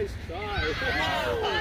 Nice try.